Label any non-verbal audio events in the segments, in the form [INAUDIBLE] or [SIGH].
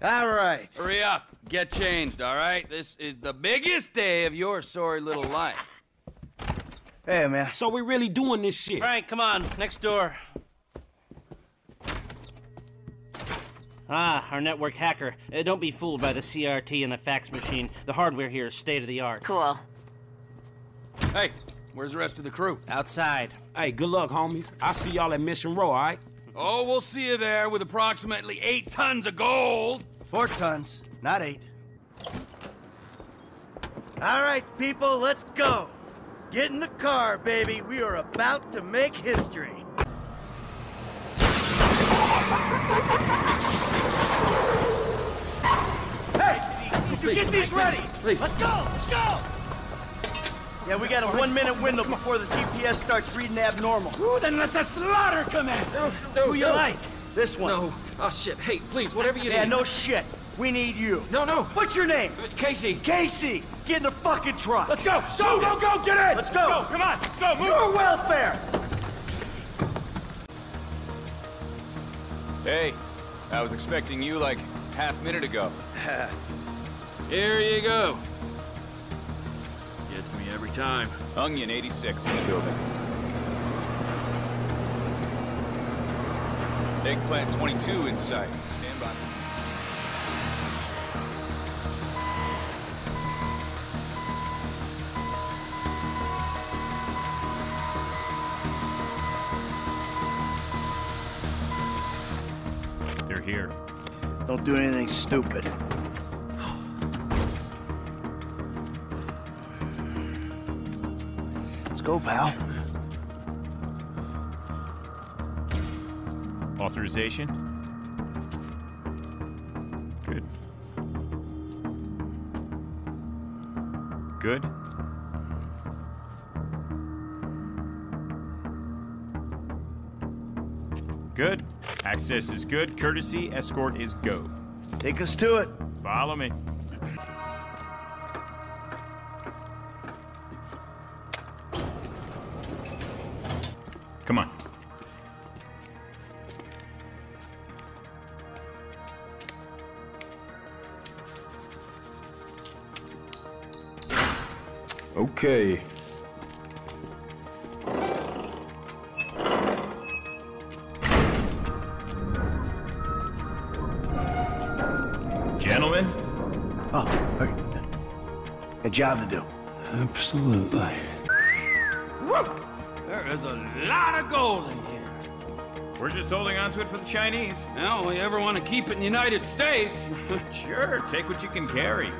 All right. Hurry up. Get changed, all right? This is the biggest day of your sorry little life. Hey, man. So we really doing this shit? Frank, come on, next door. Ah, our network hacker. Uh, don't be fooled by the CRT and the fax machine. The hardware here is state of the art. Cool. Hey, where's the rest of the crew? Outside. Hey, good luck, homies. I'll see y'all at Mission Row, all right? Oh, we'll see you there with approximately eight tons of gold. Four tons, not eight. All right, people, let's go. Get in the car, baby. We are about to make history. Hey, you get these ready. Please. Let's go. Let's go. Yeah, we got a one-minute window before the GPS starts reading abnormal. Ooh, then let the slaughter commence. Who you like? This one. No. Oh, shit. Hey, please, whatever you Yeah, need. no shit. We need you. No, no. What's your name? Uh, Casey. Casey. Get in the fucking truck. Let's go. Go, go, go. Get in. Let's go. Come on. Go, move. Your welfare. Hey, I was expecting you like half minute ago. [LAUGHS] Here you go. Gets me every time. Onion 86 in the building. Eggplant 22 in sight. Stand by. They're here. Don't do anything stupid. Pal. Authorization? Good. Good. Good. Access is good. Courtesy escort is go. Take us to it. Follow me. Okay. Gentlemen, Oh, okay. A job to do. Absolutely. There is a lot of gold in here. we're just holding on to it for the Chinese. Now, we ever want to keep it in the United States? [LAUGHS] Sure, take what you can carry.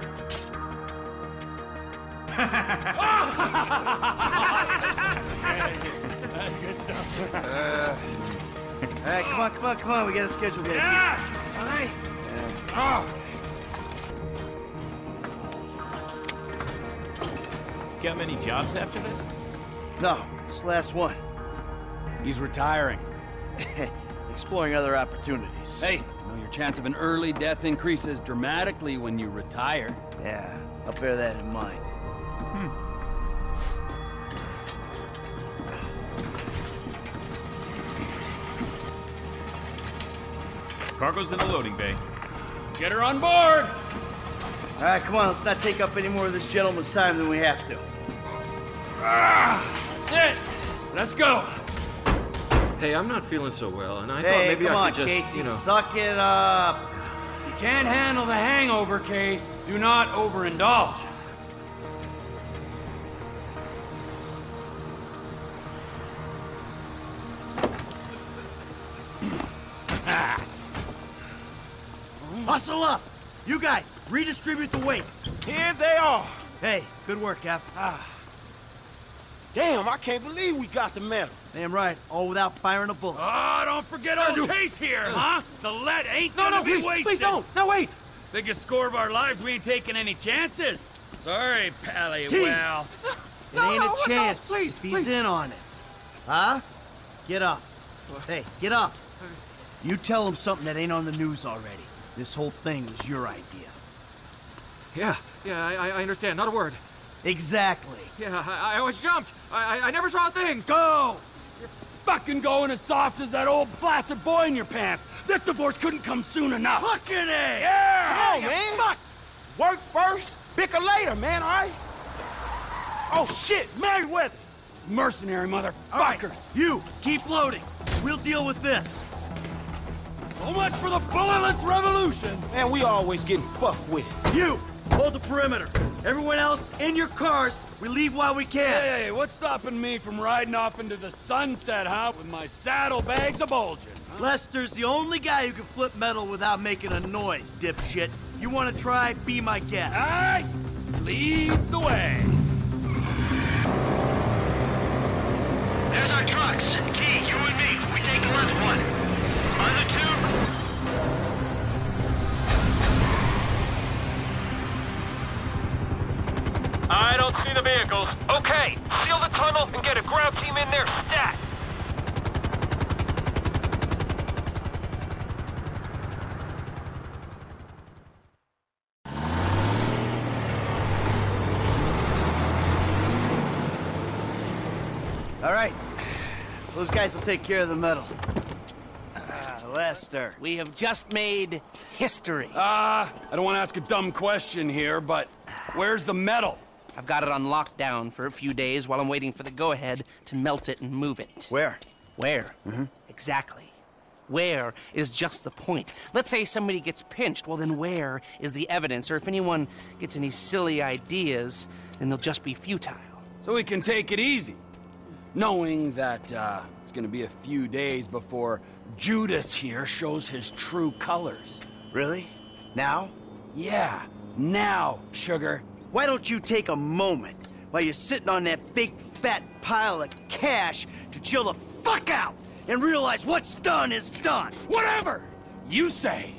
Right, come on, come on, come on. We got a schedule here. yeah! All right. Oh. Got many jobs after this? No, it's last one. He's retiring. [LAUGHS] Exploring other opportunities. Hey, you know, your chance of an early death increases dramatically when you retire. Yeah, I'll bear that in mind. Cargo's in the loading bay. Get her on board! All right, come on. Let's not take up any more of this gentleman's time than we have to. Ah, that's it! Let's go! Hey, I'm not feeling so well, and I thought maybe come I on, could just, Casey. you know. Suck it up. You can't handle the hangover case. Do not overindulge. Hustle up. You guys, redistribute the weight. Here they are. Hey, good work, F. Ah. Damn, I can't believe we got the medal. Damn right. All without firing a bullet. Oh, don't forget old Case here, huh? The lead ain't No, gonna no, be please, wasted. please don't. No, wait. Biggest score of our lives, we ain't taking any chances. Sorry, Pally. T. Well, [LAUGHS] It No, ain't no, a no, chance please, if he's please. in on it. Huh? Get up. Hey, get up. You tell him something that ain't on the news already. This whole thing was your idea. Yeah, yeah, I, I- I understand. Not a word. Exactly. Yeah, I, I always jumped. I, I, I never saw a thing. Go! You're fucking going as soft as that old flaccid boy in your pants. This divorce couldn't come soon enough. Fucking A! Yeah! Come on, man. Fuck. Work first, bicker later, man, all right? Oh, shit, Merryweather. Mercenary All right, motherfuckers. you, keep loading. We'll deal with this. So much for the bulletless revolution. Man, we always getting fucked with. You, hold the perimeter. Everyone else, in your cars. We leave while we can. Hey, what's stopping me from riding off into the sunset, huh? With my saddlebags a bulging. Lester's the only guy who can flip metal without making a noise, dipshit. You want to try? Be my guest. All right, lead the way. There's our trucks. T, you and me. We take the left one. See the vehicles. Okay, seal the tunnel and get a ground team in there stat. All right. Those guys will take care of the metal. Ah, Lester. We have just made history. Ah, I don't want to ask a dumb question here, but where's the metal? I've got it on lockdown for a few days while I'm waiting for the go-ahead to melt it and move it. Where? Where? Exactly. Where is just the point. Let's say somebody gets pinched. Well, then where is the evidence? Or if anyone gets any silly ideas, then they'll just be futile. So we can take it easy. Knowing that uh, it's gonna be a few days before Judas here shows his true colors. Really? Now? Yeah, now, sugar. Why don't you take a moment while you're sitting on that big fat pile of cash to chill the fuck out and realize what's done is done? Whatever you say.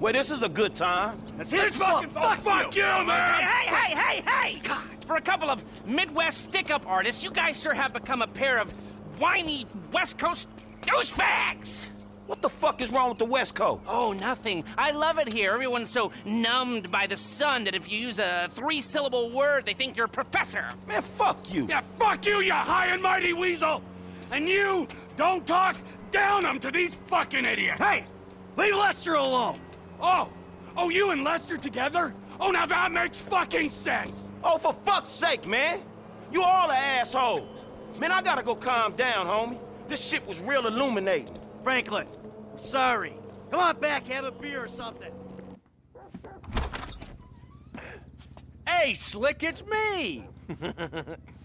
Well, this is a good time. That's This his fucking fault. fuck, you, man! Hey, hey, hey, hey! God, for a couple of Midwest stick-up artists, you guys sure have become a pair of whiny West Coast douchebags! What the fuck is wrong with the West Coast? Oh, nothing. I love it here. Everyone's so numbed by the sun that if you use a three-syllable word, they think you're a professor. Man, fuck you. Yeah, fuck you, you high and mighty weasel! And you don't talk down them to these fucking idiots! Hey, leave Lester alone. Oh, oh, you and Lester together? Oh, now that makes fucking sense! Oh, for fuck's sake, man. You all are assholes. Man, I gotta go calm down, homie. This shit was real illuminating. Franklin, I'm sorry. Come on back, have a beer or something. Hey, Slick, it's me! [LAUGHS]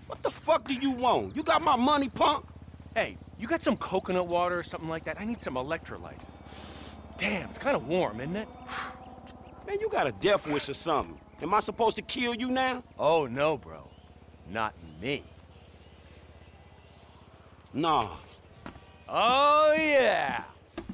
What the fuck do you want? You got my money, punk? Hey, you got some coconut water or something like that? I need some electrolytes. Damn, it's kind of warm, isn't it? Man, you got a death wish or something. Am I supposed to kill you now? Oh, no, bro. Not me. Nah. Oh, yeah.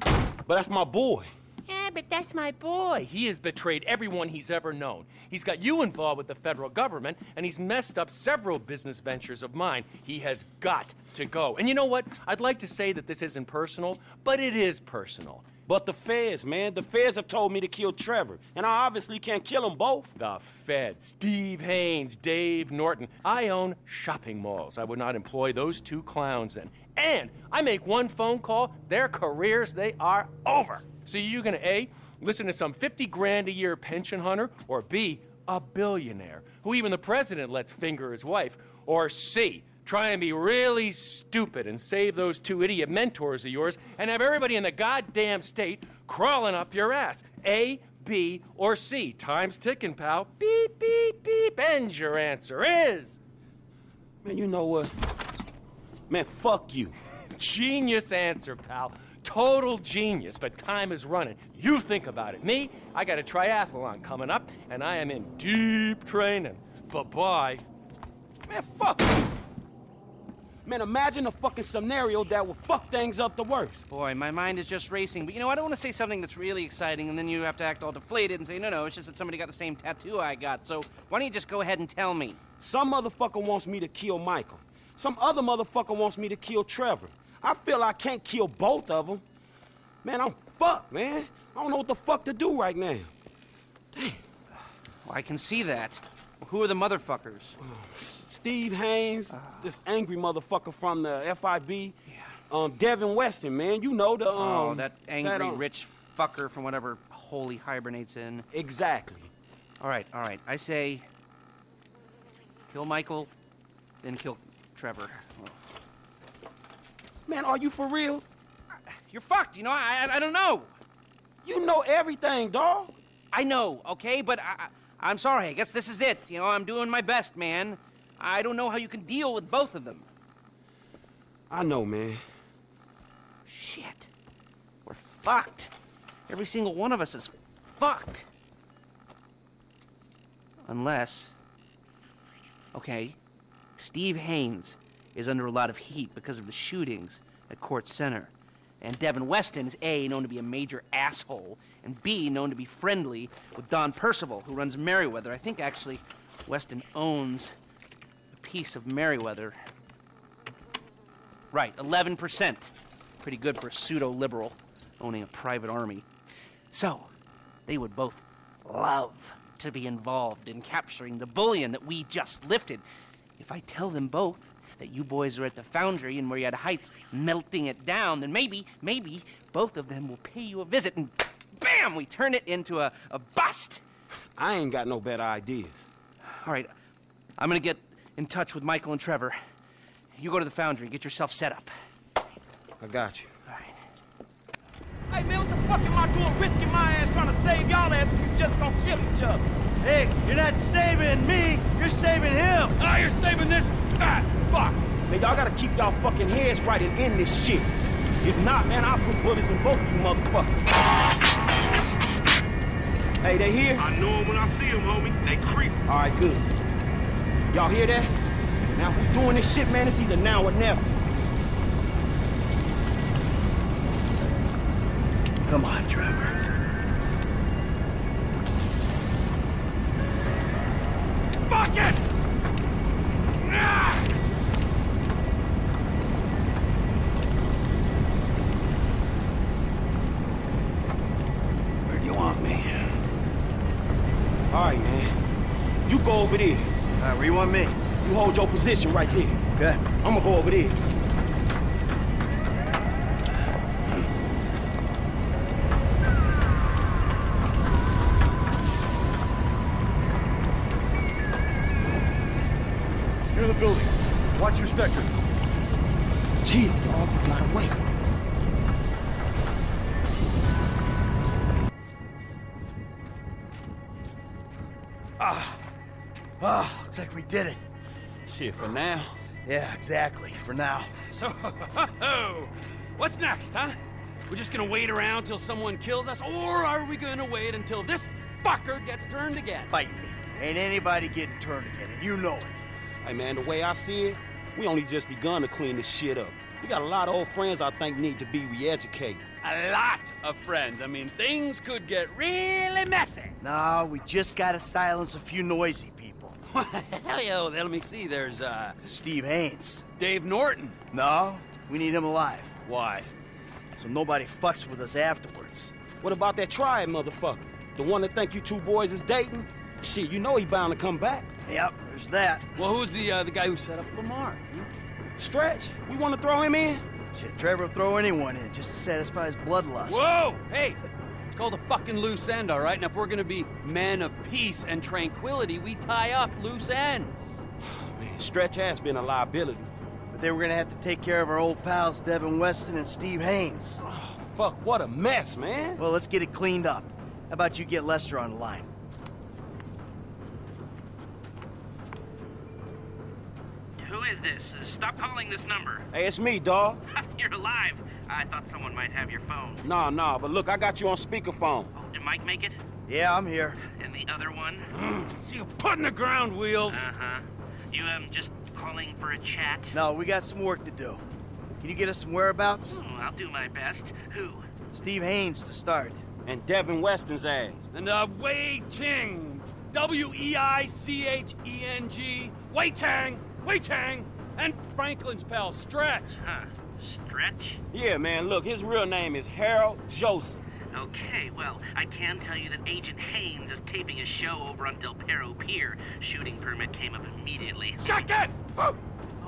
But that's my boy. Yeah, but that's my boy. He has betrayed everyone he's ever known. He's got you involved with the federal government, and he's messed up several business ventures of mine. He has got to go. And you know what? I'd like to say that this isn't personal, but it is personal. But the feds, man, the feds have told me to kill Trevor, and I obviously can't kill them both. The feds, Steve Haines, Dave Norton. I own shopping malls. I would not employ those two clowns in. And I make one phone call, their careers, they are over. So you're gonna A, listen to some 50 grand a year pension hunter, or B, a billionaire, who even the president lets finger his wife, or C, try and be really stupid and save those two idiot mentors of yours and have everybody in the goddamn state crawling up your ass. A, B, or C. Time's ticking, pal. Beep, beep, beep. And your answer is Man, you know what? Man, fuck you. genius answer, pal. Total genius, but time is running. You think about it. Me, I got a triathlon coming up, and I am in deep training. Bye bye. Man, fuck you. Man, imagine a fucking scenario that will fuck things up the worst. Boy, my mind is just racing. But you know, I don't want to say something that's really exciting, and then you have to act all deflated and say, no, no, it's just that somebody got the same tattoo I got. So why don't you just go ahead and tell me? Some motherfucker wants me to kill Michael. Some other motherfucker wants me to kill Trevor. I feel I can't kill both of them. Man, I'm fucked, man. I don't know what the fuck to do right now. Well, I can see that. Who are the motherfuckers? Steve Haines, this angry motherfucker from the FIB, Yeah. Um, Devin Weston, man. You know the, um... oh, that angry um, rich fucker from whatever hole he hibernates in. Exactly. All right, all right. I say kill Michael, then kill Trevor. Man, are you for real? You're fucked, you know? I, I, I don't know. You know everything, dog. I know, okay? But I, I, I'm sorry. I guess this is it. You know, I'm doing my best, man. I don't know how you can deal with both of them. I know, man. Shit. We're fucked. Every single one of us is fucked. Unless. Okay, Steve Haines is under a lot of heat because of the shootings at Court Center. And Devin Weston is A, known to be a major asshole, and B, known to be friendly with Don Percival, who runs Merryweather. I think actually Weston owns a piece of Merryweather. Right, 11%. Pretty good for a pseudo liberal owning a private army. So, they would both love to be involved in capturing the bullion that we just lifted. If I tell them both that you boys are at the foundry in Murrieta Heights melting it down, then maybe, maybe both of them will pay you a visit and bam, we turn it into a, a bust. I ain't got no better ideas. All right, I'm gonna get in touch with Michael and Trevor. You go to the foundry, get yourself set up. I got you. All right. Hey, man, what the fuck am I doing risking my ass trying to save y'all ass when you just gonna kill each other? Hey, you're not saving me, you're saving him. Ah, you're saving this fat fuck. Man, y'all gotta keep y'all fucking heads right and end this shit. If not, man, I'll put bullets in both of you motherfuckers. Hey, they here? I know 'em when I see 'em, homie. They creep. All right, good. Y'all hear that? Now, if we doing this shit, man, it's either now or never. Come on, Trevor. Over there. All right, where you want me? You hold your position right there. Okay. I'm gonna go over there. Building. Watch your sector. Chill, dog. You gotta wait. Ah, looks like we did it. Shit, for now. Yeah, exactly. For now. So, [LAUGHS] what's next, huh? We're just gonna wait around till someone kills us, or are we gonna wait until this fucker gets turned again? Fight me. Ain't anybody getting turned again, and you know it. Hey, man, the way I see it, we only just begun to clean this shit up. We got a lot of old friends I think need to be re-educated. A lot of friends. I mean, things could get really messy. No, we just gotta silence a few noisy people. [LAUGHS] Hell yeah, let me see. There's, uh, Steve Haines. Dave Norton. No, we need him alive. Why? So nobody fucks with us afterwards. What about that triad motherfucker? The one that think you two boys is dating? Shit, you know he bound to come back. Yep, there's that. Well, who's the, uh, the guy who set up Lamar? hmm? Stretch, we want to throw him in? Shit, Trevor will throw anyone in just to satisfy his bloodlust. Whoa! Hey! It's called a fucking loose end, all right? Now, if we're gonna be men of peace and tranquility, we tie up loose ends. [SIGHS] Man, Stretch has been a liability. But they were gonna have to take care of our old pals Devin Weston and Steve Haines. [SIGHS] Fuck, what a mess, man. Well, let's get it cleaned up. How about you get Lester on the line? Is this? Uh, Stop calling this number. [LAUGHS] Hey, it's me, dawg. You're alive. I thought someone might have your phone. Nah, nah, but look, I got you on speakerphone. Oh, did Mike make it? Yeah, I'm here. And the other one? See you putting the ground wheels. Uh-huh. You, um, just calling for a chat? No, we got some work to do. Can you get us some whereabouts? Oh, I'll do my best. Who? Steve Haines to start. And Devin Weston's ass. And, uh, Wei Cheng. W E I C H E N G. Wei Tang. Wei Tang. And Franklin's pal, Stretch. Huh. Stretch? Yeah, man, look, his real name is Harold Joseph. Okay, well, I can tell you that Agent Haines is taping a show over on Del Perro Pier. Shooting permit came up immediately. Check it! I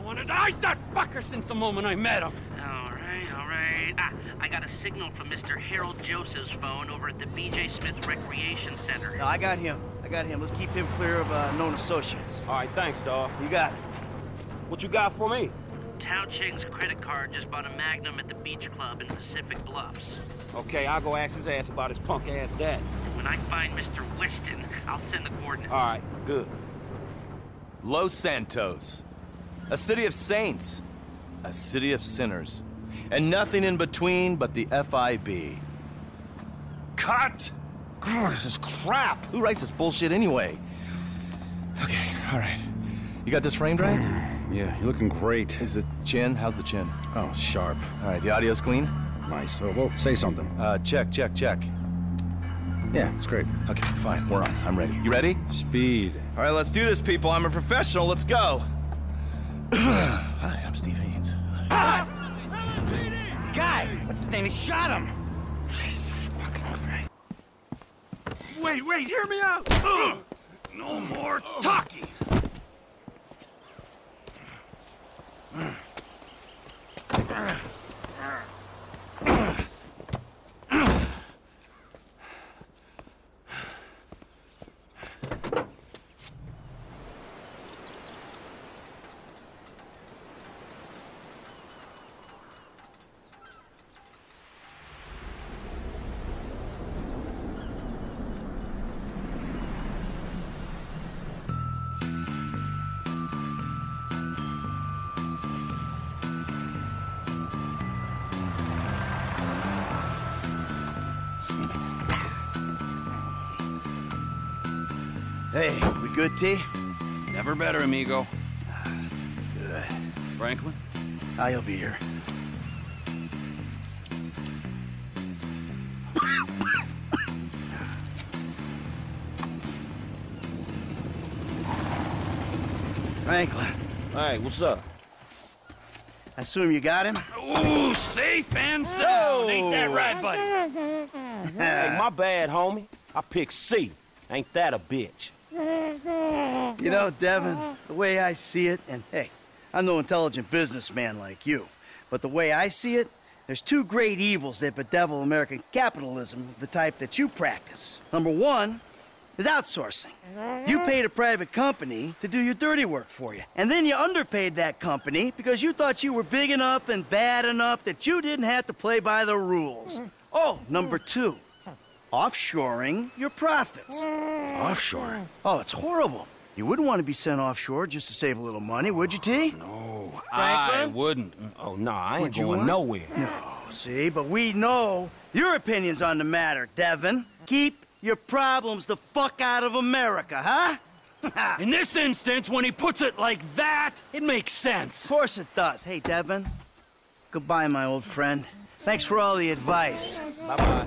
wanted to ice that fucker since the moment I met him. All right. All right. Ah, I got a signal from Mr. Harold Joseph's phone over at the B.J. Smith Recreation Center. No, I got him. I got him. Let's keep him clear of uh, known associates. All right, thanks, dawg. You got it. What you got for me? Tao Cheng's credit card just bought a Magnum at the beach club in Pacific Bluffs. Okay, I'll go ask his ass about his punk ass dad. When I find Mr. Weston, I'll send the coordinates. All right, good. Los Santos. A city of saints. A city of sinners. And nothing in between but the FIB. Cut! Grr, this is crap! Who writes this bullshit anyway? Okay, all right. You got this framed right? Yeah, you're looking great. Is the chin? How's the chin? Oh, sharp. All right, the audio's clean? Nice. Oh, well, say something. Uh, check, check, check. Yeah, it's great. Okay, fine. We're on. I'm ready. You ready? Speed. All right, let's do this, people. I'm a professional. Let's go. [CLEARS THROAT] Hi, I'm Steve Haines. Guy, what's his name? He shot him. Wait, wait, hear me out! No more talking! Good, T? Never better, amigo. Good. Franklin? He'll be here. Franklin, Hey, what's up? I assume you got him? Ooh, safe and sound. Ain't that right, buddy? Hey, my bad, homie. I picked C. Ain't that a bitch? You know, Devin, the way I see it, and hey, I'm no intelligent businessman like you, but the way I see it, there's two great evils that bedevil American capitalism, the type that you practice. Number one is outsourcing. You paid a private company to do your dirty work for you, and then you underpaid that company because you thought you were big enough and bad enough that you didn't have to play by the rules. Oh, number two, offshoring your profits. Offshore? Oh, it's horrible. You wouldn't want to be sent offshore just to save a little money, would you, T? No, I wouldn't. Oh, no, I ain't Would you going nowhere. No, see, but we know your opinions on the matter, Devin. Keep your problems the fuck out of America, huh? [LAUGHS] In this instance, when he puts it like that, it makes sense. Of course it does. Hey, Devin. Goodbye, my old friend. Thanks for all the advice. Bye-bye.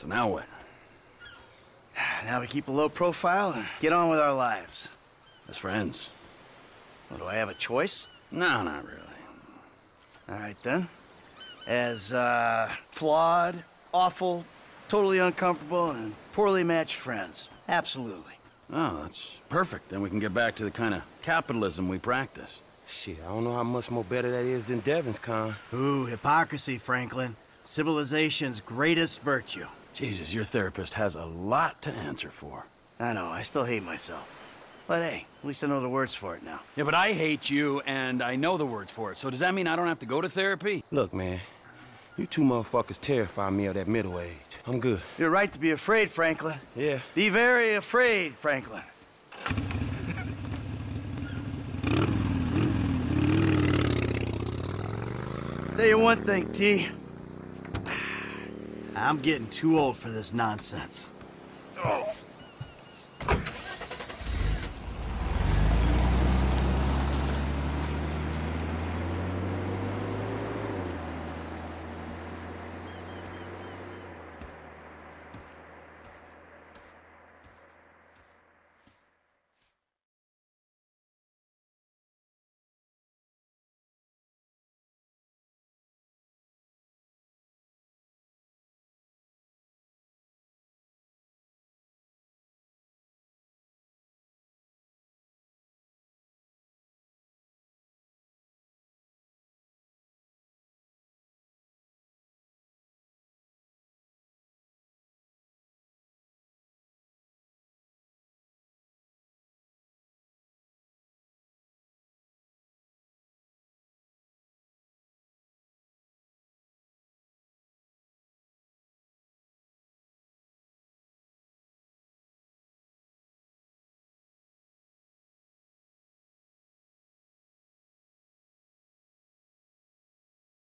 So now what? Now we keep a low profile and get on with our lives. As friends? Well, do I have a choice? No, not really. All right, then. As, uh, flawed, awful, totally uncomfortable, and poorly matched friends. Absolutely. Oh, that's perfect. Then we can get back to the kind of capitalism we practice. Shit, I don't know how much more better that is than Devin's con. Ooh, hypocrisy, Franklin. Civilization's greatest virtue. Jesus, your therapist has a lot to answer for. I know, I still hate myself. But hey, at least I know the words for it now. Yeah, but I hate you, and I know the words for it. So does that mean I don't have to go to therapy? Look, man, you two motherfuckers terrify me of that middle age. I'm good. You're right to be afraid, Franklin. Yeah. Be very afraid, Franklin. Tell you one thing, T. I'm getting too old for this nonsense. Oh.